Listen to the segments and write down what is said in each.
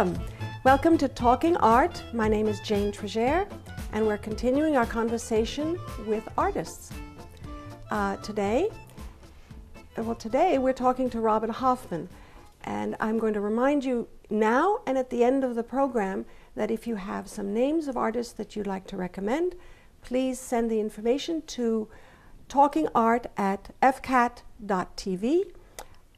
Welcome. Welcome to Talking Art. My name is Jane Trigère, and we're continuing our conversation with artists. Uh, today, well, today we're talking to Robin Hoffman, and I'm going to remind you now and at the end of the program that if you have some names of artists that you'd like to recommend, please send the information to talkingart at fcat.tv.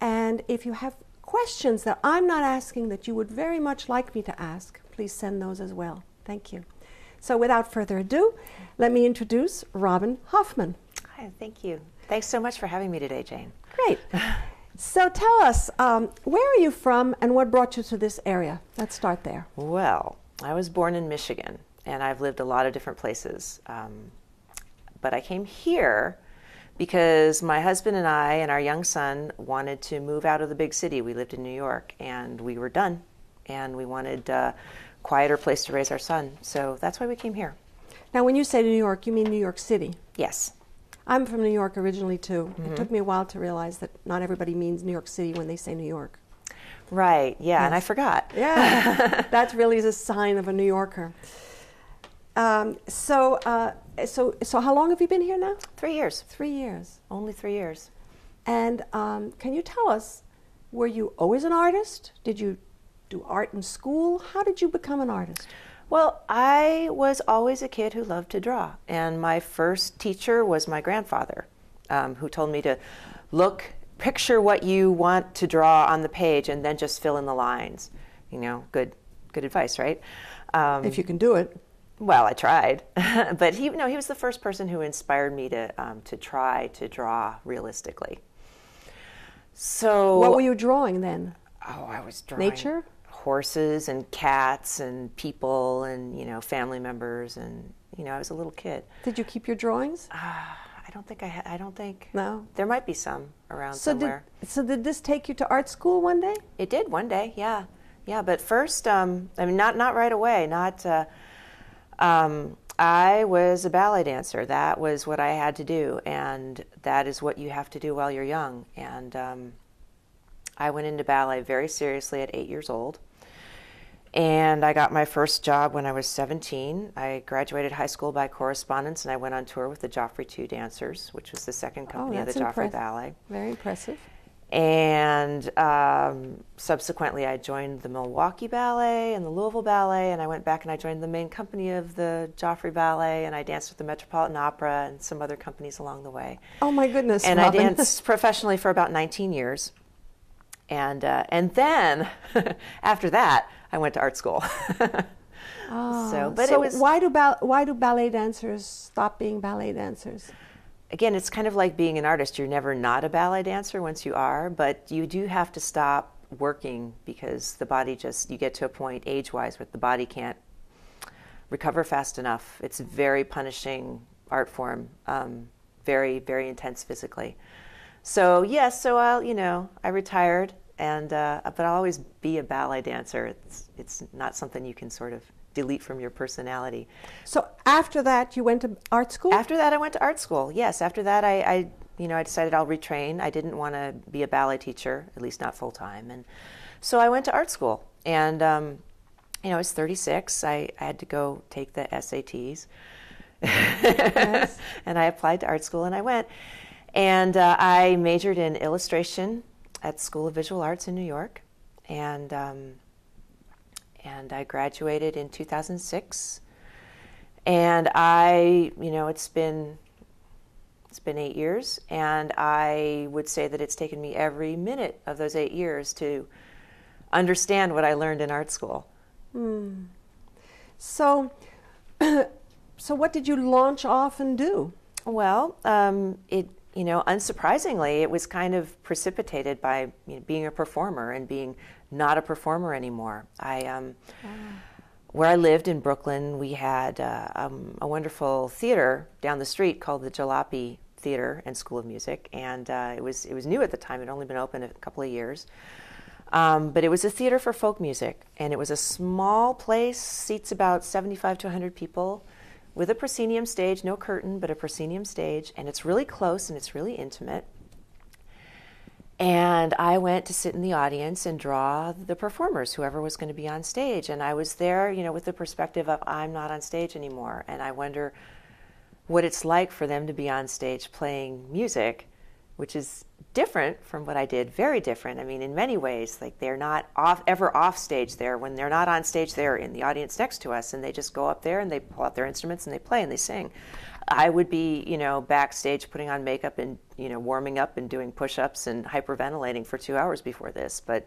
And if you have questions that I'm not asking that you would very much like me to ask, please send those as well. Thank you. So without further ado, let me introduce Robin Hoffman. Hi, thank you. Thanks so much for having me today, Jane. Great. So tell us, um, where are you from and what brought you to this area? Let's start there. Well, I was born in Michigan and I've lived a lot of different places. Um, but I came here because my husband and I and our young son wanted to move out of the big city. We lived in New York and we were done and we wanted a quieter place to raise our son. So that's why we came here. Now, when you say New York, you mean New York City? Yes. I'm from New York originally too. Mm-hmm. It took me a while to realize that not everybody means New York City when they say New York. Right. Yeah, yes. and I forgot. Yeah, that really is a sign of a New Yorker. Um, so, uh, so, so, how long have you been here now? Three years. Three years. Only three years. And um, can you tell us, were you always an artist? Did you do art in school? How did you become an artist? Well, I was always a kid who loved to draw, and my first teacher was my grandfather, um, who told me to look, picture what you want to draw on the page, and then just fill in the lines. You know, good, good advice, right? Um, if you can do it. Well, I tried, but he no, he was the first person who inspired me to um, to try to draw realistically. So, what were you drawing then? Oh, I was drawing nature horses and cats and people and you know family members and you know I was a little kid. Did you keep your drawings? Uh, I don't think I. Ha- I don't think. No. There might be some around so somewhere. Did, so did this take you to art school one day? It did one day. Yeah, yeah. But first, um, I mean, not not right away. Not. Uh, um, I was a ballet dancer. That was what I had to do, and that is what you have to do while you're young. And um, I went into ballet very seriously at eight years old. And I got my first job when I was 17. I graduated high school by correspondence and I went on tour with the Joffrey Two Dancers, which was the second oh, company oh, of the Joffrey Ballet. Very impressive. And um, subsequently, I joined the Milwaukee Ballet and the Louisville Ballet, and I went back and I joined the main company of the Joffrey Ballet, and I danced with the Metropolitan Opera and some other companies along the way. Oh my goodness! And Robin. I danced professionally for about 19 years, and uh, and then after that, I went to art school. oh, so, but so it was why do why do ballet dancers stop being ballet dancers? Again, it's kind of like being an artist. You're never not a ballet dancer once you are, but you do have to stop working because the body just you get to a point age-wise where the body can't recover fast enough. It's a very punishing art form, um, very very intense physically. So yes, so I'll you know I retired and uh, but I'll always be a ballet dancer. It's it's not something you can sort of delete from your personality. So after that, you went to art school. After that, I went to art school. Yes, after that, I, I you know I decided I'll retrain. I didn't want to be a ballet teacher, at least not full time, and so I went to art school. And um, you know, I was 36. I, I had to go take the SATs. Yes. and I applied to art school and I went. And uh, I majored in illustration at School of Visual Arts in New York, and um, and I graduated in 2006. And I, you know, it's been it's been eight years, and I would say that it's taken me every minute of those eight years to understand what I learned in art school. Mm. So, so what did you launch off and do? Well, um, it you know, unsurprisingly, it was kind of precipitated by you know, being a performer and being not a performer anymore. I, um, where I lived in Brooklyn, we had uh, um, a wonderful theater down the street called the Jalopy Theater and School of Music, and uh, it was it was new at the time. It had only been open a couple of years. Um, but it was a theater for folk music, and it was a small place, seats about 75 to 100 people with a proscenium stage, no curtain, but a proscenium stage, and it's really close and it's really intimate. And I went to sit in the audience and draw the performers, whoever was going to be on stage. And I was there, you know, with the perspective of I'm not on stage anymore. And I wonder what it's like for them to be on stage playing music, which is different from what I did, very different. I mean, in many ways, like they're not off ever off stage there. When they're not on stage, they're in the audience next to us, and they just go up there and they pull out their instruments and they play and they sing. I would be, you know, backstage putting on makeup and you know warming up and doing push-ups and hyperventilating for two hours before this, but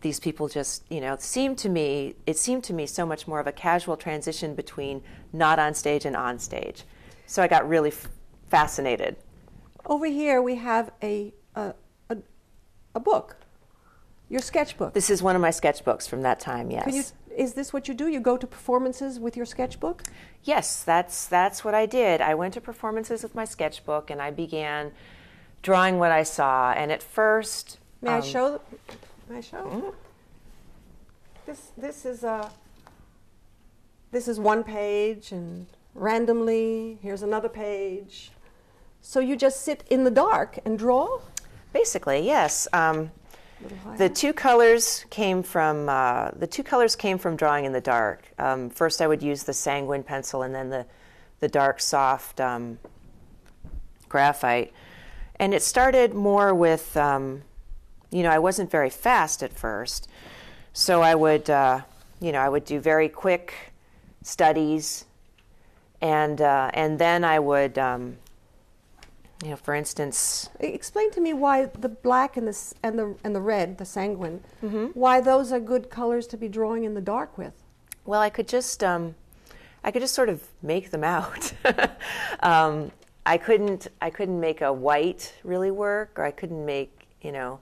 these people just you know seemed to me it seemed to me so much more of a casual transition between not on stage and on stage so i got really f- fascinated Over here we have a, a, a, a book, your sketchbook. This is one of my sketchbooks from that time. Yes. Can you, is this what you do? You go to performances with your sketchbook? Yes, that's that's what I did. I went to performances with my sketchbook and I began drawing what I saw. And at first, May I um, show? May I show? This this is a. This is one page, and randomly here's another page. So you just sit in the dark and draw. Basically, yes. Um, the two colors came from uh, the two colors came from drawing in the dark. Um, first, I would use the sanguine pencil, and then the the dark, soft um, graphite. And it started more with, um, you know, I wasn't very fast at first, so I would, uh, you know, I would do very quick studies, and uh, and then I would, um, you know, for instance, Explain to me why the black and the and the and the red, the sanguine, why those are good colors to be drawing in the dark with. Well, I could just um, I could just sort of make them out. um, I couldn't I couldn't make a white really work, or I couldn't make you know.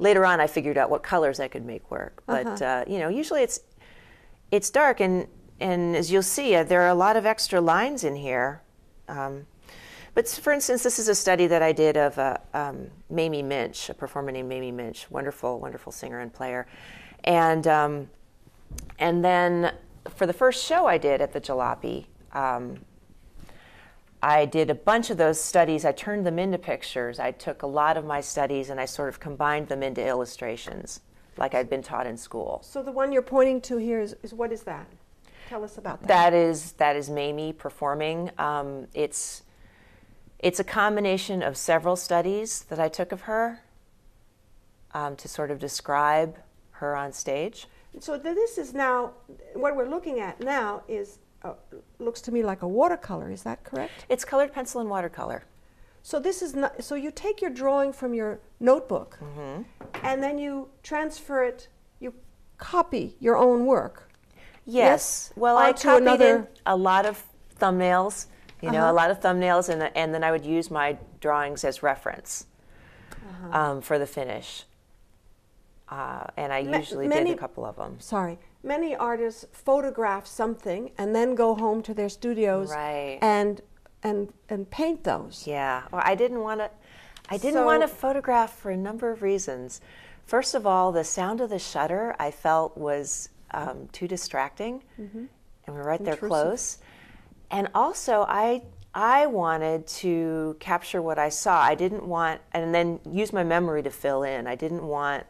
Later on, I figured out what colors I could make work, but uh, you know, usually it's it's dark, and and as you'll see, uh, there are a lot of extra lines in here. Um, but for instance, this is a study that I did of uh, um, Mamie Minch, a performer named Mamie Minch, wonderful, wonderful singer and player, and um, and then for the first show I did at the Jalopy, um, I did a bunch of those studies. I turned them into pictures. I took a lot of my studies and I sort of combined them into illustrations, like I'd been taught in school. So the one you're pointing to here is, is what is that? Tell us about that. That is that is Mamie performing. Um, it's it's a combination of several studies that I took of her um, to sort of describe her on stage. So this is now what we're looking at now is uh, looks to me like a watercolor. Is that correct? It's colored pencil and watercolor. So this is not. So you take your drawing from your notebook, Mm-hmm. and then you transfer it. You copy your own work. Yes. Yes? Well, I copied another- a lot of thumbnails. You know, Uh-huh. a lot of thumbnails, and and then I would use my drawings as reference Uh-huh. um, for the finish. Uh, and I Ma- usually many- did a couple of them. Sorry. Many artists photograph something and then go home to their studios Right. and and and paint those. Yeah. Well, I didn't want to. I didn't So- want to photograph for a number of reasons. First of all, the sound of the shutter I felt was um, too distracting, and we're right there Intrusive. close. And also, I I wanted to capture what I saw. I didn't want, and then use my memory to fill in. I didn't want.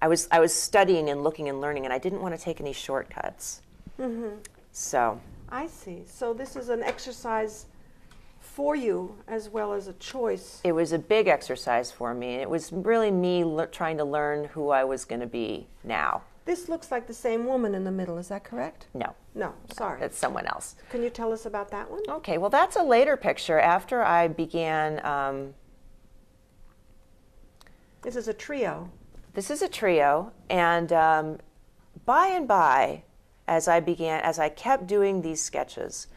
I was I was studying and looking and learning, and I didn't want to take any shortcuts. Mm-hmm. So I see. So this is an exercise for you as well as a choice. it was a big exercise for me. It was really me le- trying to learn who I was going to be now. This looks like the same woman in the middle. Is that correct? No, No. Sorry. it's someone else. Can you tell us about that one? Okay, well, that's a later picture after I began. Um, This is a trio. this is a trio, and um, by and by, as I began, as I kept doing these sketches,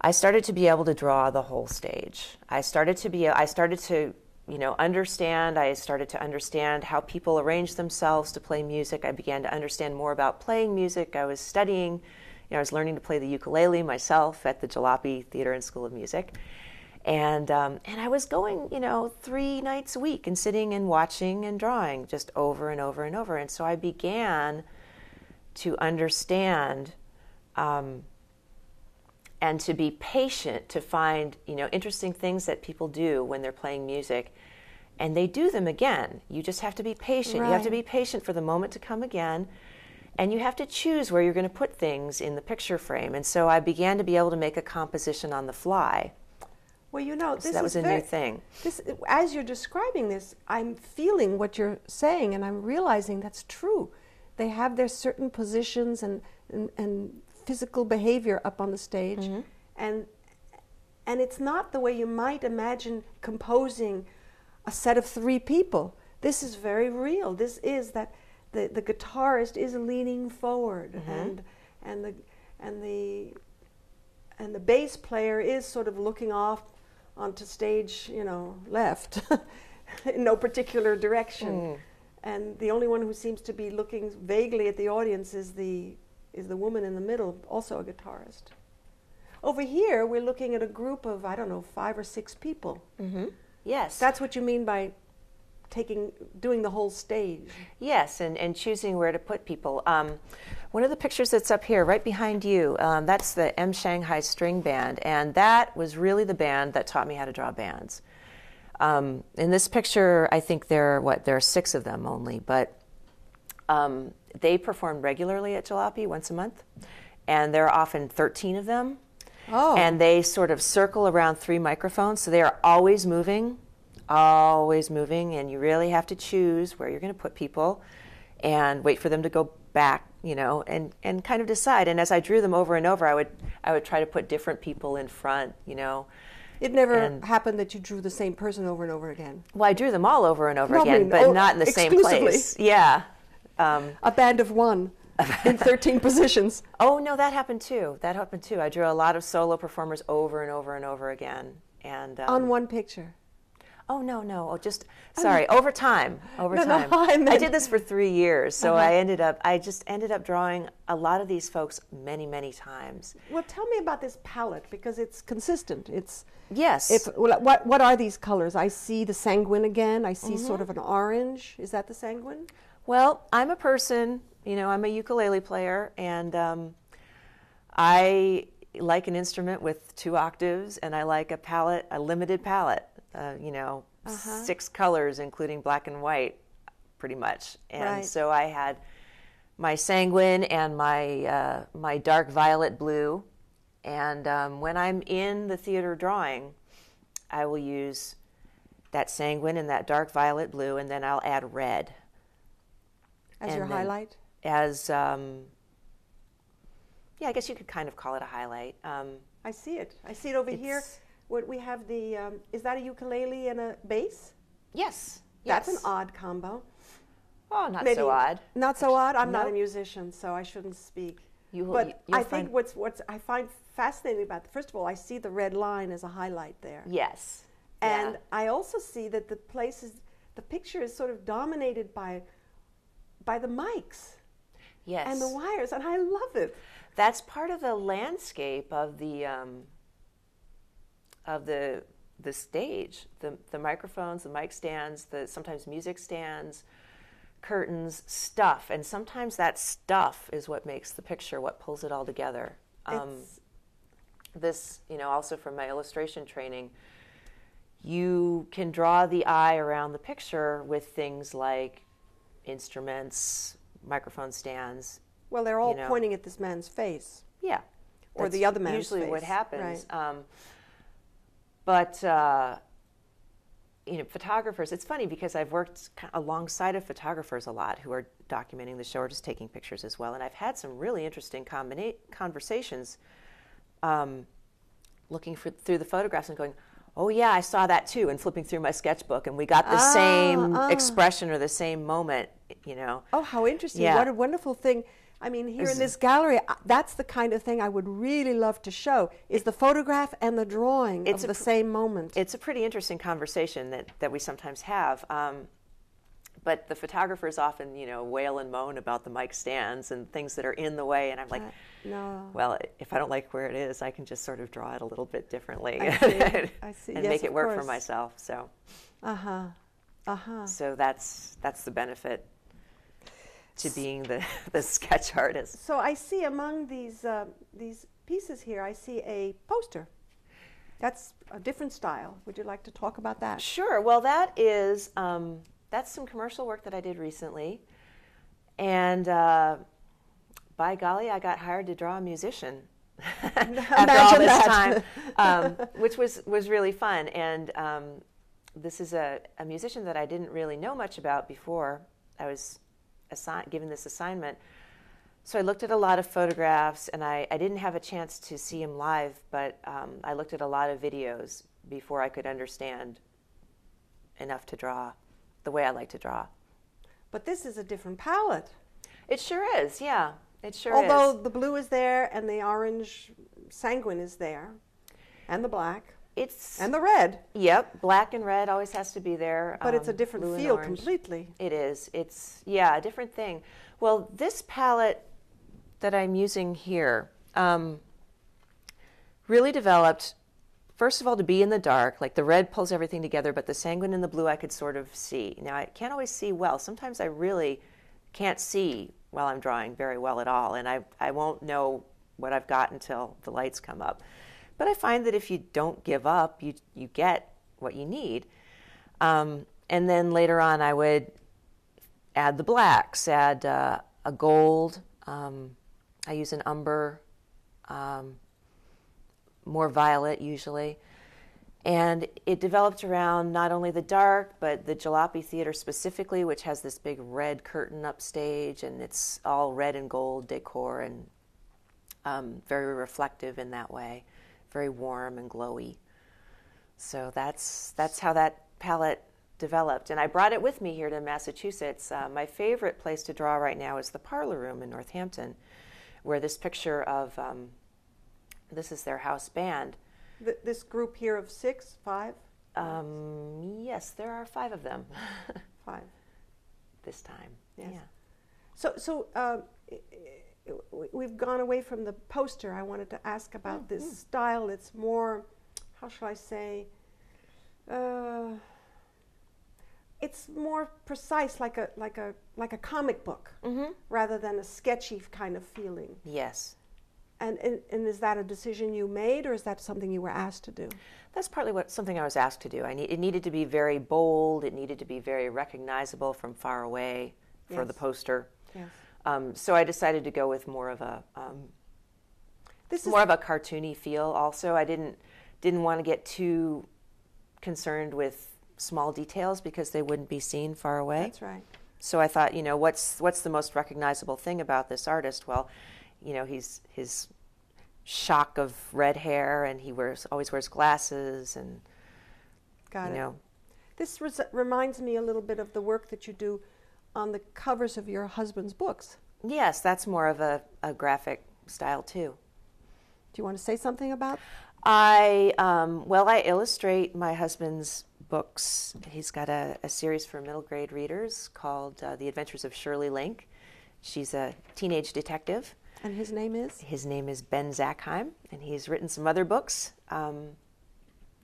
I started to be able to draw the whole stage. I started to be, I started to, you know, understand. I started to understand how people arrange themselves to play music. I began to understand more about playing music. I was studying, you know, I was learning to play the ukulele myself at the Jalopy Theater and School of Music. And, um, and I was going, you know, three nights a week and sitting and watching and drawing just over and over and over. And so I began to understand um, and to be patient to find, you know, interesting things that people do when they're playing music and they do them again. You just have to be patient. You have to be patient for the moment to come again. And you have to choose where you're going to put things in the picture frame. And so I began to be able to make a composition on the fly. Well, you know, So this that is was a very, new thing. This, as you're describing this, I'm feeling what you're saying, and I'm realizing that's true. They have their certain positions and and, and physical behavior up on the stage, Mm-hmm. and and it's not the way you might imagine composing a set of three people. This is very real. This is that the, the guitarist is leaning forward, Mm-hmm. and and the and the and the bass player is sort of looking off onto stage, you know, left, in no particular direction. Mm. And the only one who seems to be looking vaguely at the audience is the is the woman in the middle, also a guitarist. Over here, we're looking at a group of I don't know five or six people. Yes. That's what you mean by taking doing the whole stage. Yes, and, and choosing where to put people. Um, one of the pictures that's up here, right behind you, um, that's the M Shanghai String Band, and that was really the band that taught me how to draw bands. Um, in this picture, I think there are what there are six of them only, but um, they perform regularly at Jalopy once a month, and there are often 13 of them. Oh. And they sort of circle around three microphones, so they are always moving, always moving, and you really have to choose where you're going to put people and wait for them to go back, you know, and, and kind of decide. And as I drew them over and over, I would I would try to put different people in front, you know. It never And- happened that you drew the same person over and over again. Well, I drew them all over and over No, I again, mean, but oh, not in the same place. Yeah. Um, A band of one in 13 positions. Oh no, that happened too. That happened too. I drew a lot of solo performers over and over and over again. And um, on one picture. oh no, no, oh just sorry. Over time, over No, no, time. I meant- did this for three years, so Uh-huh. I ended up. I just ended up drawing a lot of these folks many, many times. Well, tell me about this palette because it's consistent. It's Yes. if well, what what are these colors? I see the sanguine again. I see Mm-hmm. sort of an orange. Is that the sanguine? Well, I'm a person, you know, I'm a ukulele player, and um, I like an instrument with two octaves, and I like a palette, a limited palette, uh, you know, Uh-huh. six colors, including black and white, pretty much. And Right. so I had my sanguine and my, uh, my dark violet blue. And um, when I'm in the theater drawing, I will use that sanguine and that dark violet blue, and then I'll add red As your And then- highlight? as um, yeah, I guess you could kind of call it a highlight. Um, I see it. I see it over here. What we have the um, is that a ukulele and a bass? yes, That's yes. an odd combo. Oh, not Maybe- so odd. Not so odd. I'm not a musician, so I shouldn't speak. You will- but I think what's what's I find fascinating about first of all, I see the red line as a highlight there. Yes, And Yeah. I also see that the place is, the picture is sort of dominated by, by the mics yes, and the wires, and I love it. that's part of the landscape of the um, of the the stage. The the microphones, the mic stands, the sometimes music stands, curtains, stuff, and sometimes that stuff is what makes the picture, what pulls it all together. Um, this, you know, also from my illustration training, you can draw the eye around the picture with things like instruments, microphone stands. well, they're all you know. pointing at this man's face. Yeah. Or the other man's face. Usually what face, happens. Um, but, uh, you know, photographers, it's funny because I've worked alongside of photographers a lot who are documenting the show or just taking pictures as well. And I've had some really interesting combina- conversations um, looking for, through the photographs and going, oh, yeah, I saw that too, and flipping through my sketchbook. And we got the Ah, same ah. expression or the same moment, you know. Oh, how interesting. Yeah. What a wonderful thing. I mean, here in this gallery, uh, that's the kind of thing I would really love to show is the photograph and the drawing It's of the same moment. it's a pretty interesting conversation that, that we sometimes have. Um, but the photographers often, you know, wail and moan about the mic stands and things that are in the way. And I'm like, Uh, no. well, if I don't like where it is, I can just sort of draw it a little bit differently I see. I see. and Yes, make it work for myself. So, Uh-huh. Uh-huh. so that's that's the benefit to being the, the sketch artist. So I see among these uh, these pieces here, I see a poster. That's a different style. Would you like to talk about that? Sure. Well, that is um, that's some commercial work that I did recently, and uh, by golly, I got hired to draw a musician after all this that. time, um, which was was really fun. And um, this is a, a musician that I didn't really know much about before I was assi- given this assignment. So I looked at a lot of photographs, and I, I didn't have a chance to see him live, but um, I looked at a lot of videos before I could understand enough to draw the way I like to draw. But this is a different palette. It sure is, yeah. It sure is. Although is. the blue is there and the orange sanguine is there, and the black, It's and the red, yep, black and red always has to be there. but it's a um, different feel completely. It is. It's yeah, a different thing. Well, this palette that I'm using here um, really developed. First of all, to be in the dark, like the red pulls everything together, but the sanguine and the blue I could sort of see. Now I can't always see well. Sometimes I really can't see while I'm drawing very well at all, and I I won't know what I've got until the lights come up. But I find that if you don't give up, you you get what you need. Um, and then later on, I would add the blacks, add uh, a gold. Um, I use an umber, um, more violet usually. And it developed around not only the dark, but the Jalopy Theater specifically, which has this big red curtain upstage, and it's all red and gold decor and um, very reflective in that way, very warm and glowy. So that's that's how that palette developed, and I brought it with me here to Massachusetts. Uh, my favorite place to draw right now is the Parlor Room in Northampton, where this picture of um, this is their house band. Th- this group here of six, five, Um, yes, there are five of them five. this time. Yes. Yeah. So, so um, i- i- we- we've gone away from the poster. I wanted to ask about this style. It's more, how shall I say? Uh, it's more precise, like a like a like a comic book, Mm-hmm. rather than a sketchy kind of feeling. Yes. And, and and is that a decision you made, or is that something you were asked to do? That's partly what something I was asked to do. I need, it needed to be very bold. It needed to be very recognizable from far away for the poster. Yes. Um, so I decided to go with more of a um, This is more of a cartoony feel. Also, I didn't didn't want to get too concerned with small details because they wouldn't be seen far away. that's right. So I thought, you know, what's what's the most recognizable thing about this artist? Well, you know, he's his shock of red hair, and he wears always wears glasses, and Got you it. know, This res- reminds me a little bit of the work that you do on the covers of your husband's books. yes, that's more of a, a graphic style too. Do you want to say something about? I um, well, I illustrate my husband's books. He's got a, a series for middle grade readers called uh, "The Adventures of Shirley Link." She's a teenage detective. And his name is? His name is Ben Zackheim, and he's written some other books. Um,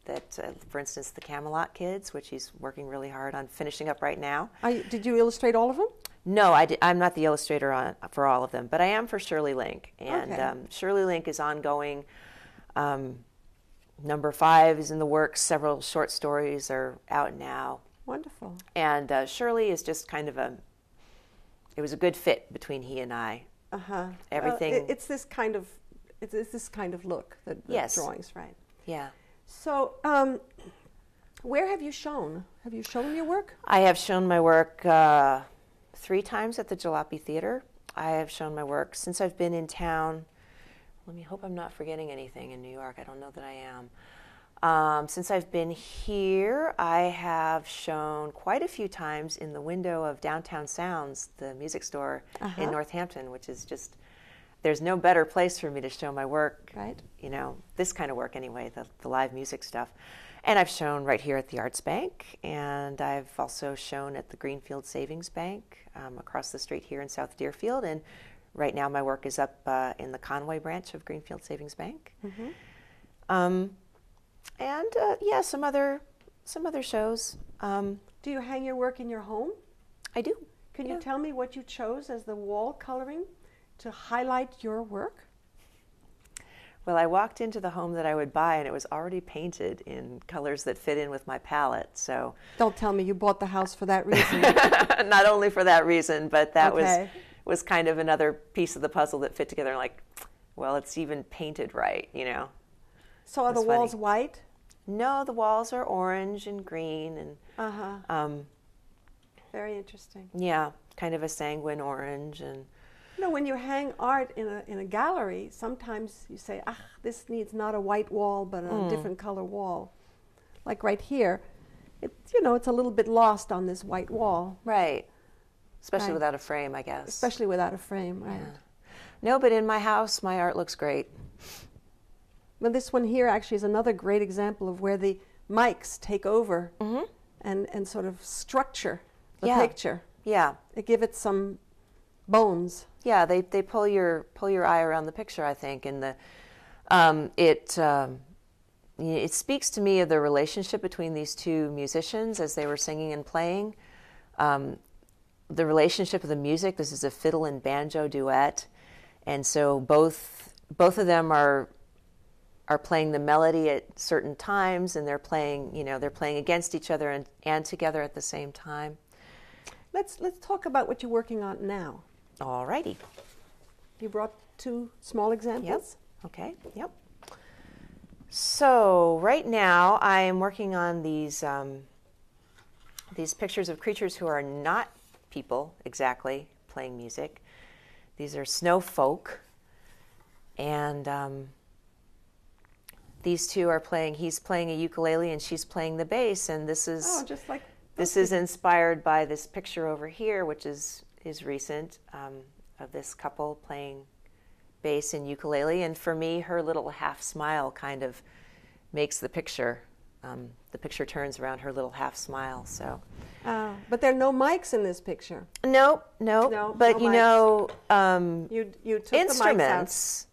that, uh, for instance, the Camelot Kids, which he's working really hard on finishing up right now. You, did you illustrate all of them? No, I am not the illustrator on, for all of them, but I am for Shirley Link. And Okay. um, Shirley Link is ongoing. Um, number five is in the works. Several short stories are out now. Wonderful. And uh, Shirley is just kind of a, it was a good fit between he and I. Uh huh. Everything- it's this kind of, it's, it's this kind of look. The, the Yes. drawings, right? Yeah. So, um, where have you shown? Have you shown your work? I have shown my work uh, three times at the Jalopy Theater. I have shown my work since I've been in town. Let me hope I'm not forgetting anything in New York. I don't know that I am. Um, since I've been here, I have shown quite a few times in the window of Downtown Sounds, the music store Uh-huh. in Northampton, which is just, there's no better place for me to show my work Right. you know, this kind of work anyway, the, the live music stuff. And I've shown right here at the Arts Bank, and I've also shown at the Greenfield Savings Bank um, across the street here in South Deerfield. And right now, my work is up uh, in the Conway branch of Greenfield Savings Bank. Mm-hmm. Um, and uh, yeah, some other some other shows. Um, Do you hang your work in your home? I do. Can Yeah. you tell me what you chose as the wall coloring to highlight your work? Well, I walked into the home that I would buy, and it was already painted in colors that fit in with my palette. So, Don't tell me you bought the house for that reason. not only for that reason, but that Okay. was was kind of another piece of the puzzle that fit together. Like, well, it's even painted right, you know. So are the walls funny. white? No, the walls are orange and green, and Uh huh. um, Very interesting. yeah, kind of a sanguine orange, and You know, when you hang art in a, in a gallery, sometimes you say, ah, this needs not a white wall, but a Mm. different color wall. Like right here, it, you know, it's a little bit lost on this white wall, right, especially Right. without a frame, I guess. especially without a frame, right? Yeah. No, but in my house, my art looks great. Well, this one here actually is another great example of where the mics take over Mm-hmm. and, and sort of structure the Yeah. picture. Yeah, They give it some bones. yeah, they, they pull your pull your eye around the picture. I think, and the um, it um, it speaks to me of the relationship between these two musicians as they were singing and playing. Um, the relationship of the music. This is a fiddle and banjo duet, and so both both of them are are playing the melody at certain times, and they're playing you know they're playing against each other and, and together at the same time. Let's, let's talk about what you're working on now. Alrighty. You brought two small Yep. examples. Okay. Yep. So right now I am working on these um, these pictures of creatures who are not people exactly playing music. These are snow folk, and um, these two are playing. He's playing a ukulele and she's playing the bass, and this is Oh, just like this is inspired by this picture over here, which is is recent um, of this couple playing bass and ukulele. And for me, her little half smile kind of makes the picture. Um, the picture turns around her little half smile. So Uh, but there are no mics in this picture. nope, nope. No, but no you mics. know, um, You you took the mics out.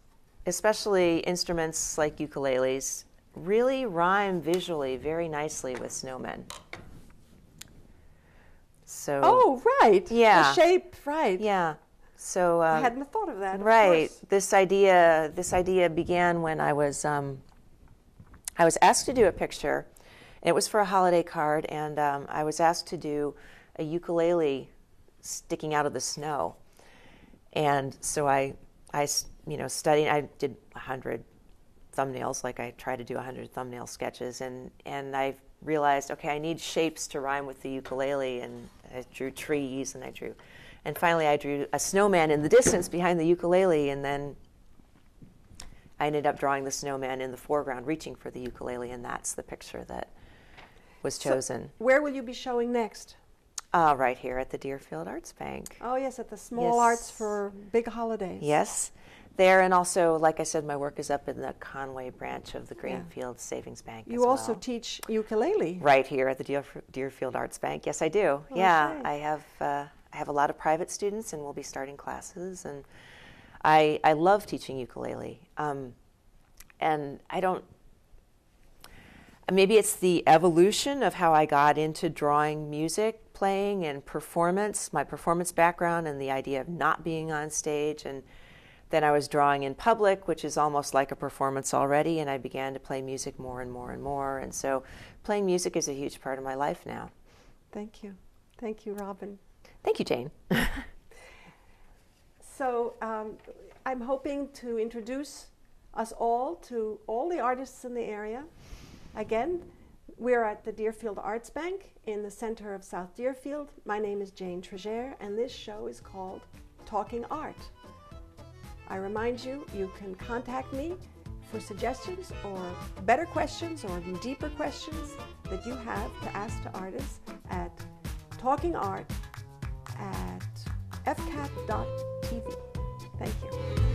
Especially instruments like ukuleles, really rhyme visually very nicely with snowmen. So Oh, right. Yeah. The shape, right. yeah. So I um, hadn't thought of that. right. course. This idea this idea began when I was um, I was asked to do a picture. And it was for a holiday card, and um, I was asked to do a ukulele sticking out of the snow. And so I, I you know, studying, I did a hundred thumbnails, like I try to do a hundred thumbnail sketches, and and I realized, okay, I need shapes to rhyme with the ukulele, and I drew trees, and I drew, and finally I drew a snowman in the distance behind the ukulele, and then I ended up drawing the snowman in the foreground, reaching for the ukulele, and that's the picture that was So- chosen. Where will you be showing next? uh, right here at the Deerfield Arts Bank. Oh, yes, at the Small Arts for big holidays. Yes, there, and also, like I said, my work is up in the Conway branch of the Yeah. Greenfield Savings Bank. You also well. teach ukulele. right here at the Deerf- Deerfield Arts Bank. Yes, I do. yeah, Okay. I have. Uh, I have a lot of private students, and we'll be starting classes. And I I love teaching ukulele. Um, and I don't. Maybe it's the evolution of how I got into drawing music, playing, and performance. My performance background and the idea of not being on stage, and then I was drawing in public, which is almost like a performance already. And I began to play music more and more and more. And so, playing music is a huge part of my life now. Thank you. Thank you, Robin. Thank you, Jane. So um, I'm hoping to introduce us all to all the artists in the area. Again, we're at the Deerfield Arts Bank in the center of South Deerfield. My name is Jane Trigère, and this show is called Talking Art. I remind you, you can contact me for suggestions or better questions or deeper questions that you have to ask to artists at Talking Art at fcat.tv. Thank you.